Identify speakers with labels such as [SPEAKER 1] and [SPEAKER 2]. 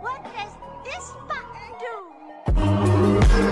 [SPEAKER 1] What does this button do?